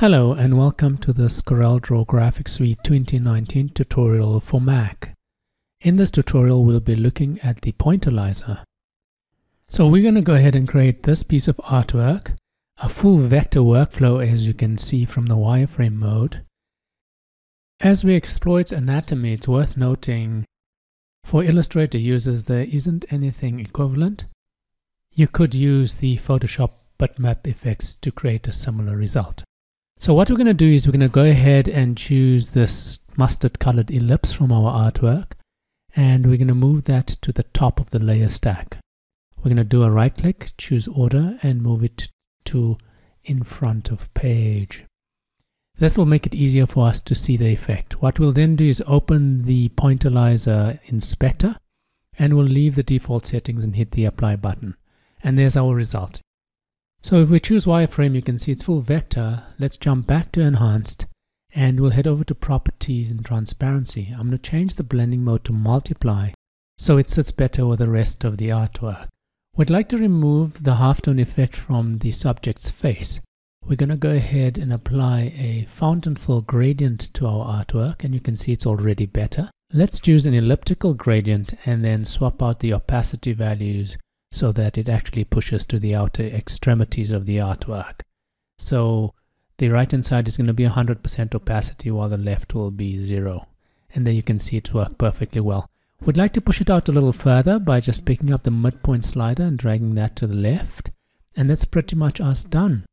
Hello and welcome to this CorelDRAW Graphics Suite 2019 tutorial for Mac. In this tutorial we'll be looking at the pointillizer. So we're going to go ahead and create this piece of artwork, a full vector workflow as you can see from the wireframe mode. As we explore its anatomy it's worth noting for Illustrator users there isn't anything equivalent. You could use the Photoshop bitmap effects to create a similar result. So what we're going to do is we're going to go ahead and choose this mustard colored ellipse from our artwork and we're going to move that to the top of the layer stack. We're going to do a right click, choose order and move it to in front of page. This will make it easier for us to see the effect. What we'll then do is open the pointillizer inspector and we'll leave the default settings and hit the apply button. And there's our result. So if we choose wireframe, you can see it's full vector. Let's jump back to enhanced and we'll head over to properties and transparency. I'm going to change the blending mode to multiply so it sits better with the rest of the artwork. We'd like to remove the halftone effect from the subject's face. We're going to go ahead and apply a fountain fill gradient to our artwork and you can see it's already better. Let's choose an elliptical gradient and then swap out the opacity values so that it actually pushes to the outer extremities of the artwork. So the right hand side is going to be 100% opacity while the left will be zero. And there you can see it work perfectly well. We'd like to push it out a little further by just picking up the midpoint slider and dragging that to the left. And that's pretty much us done.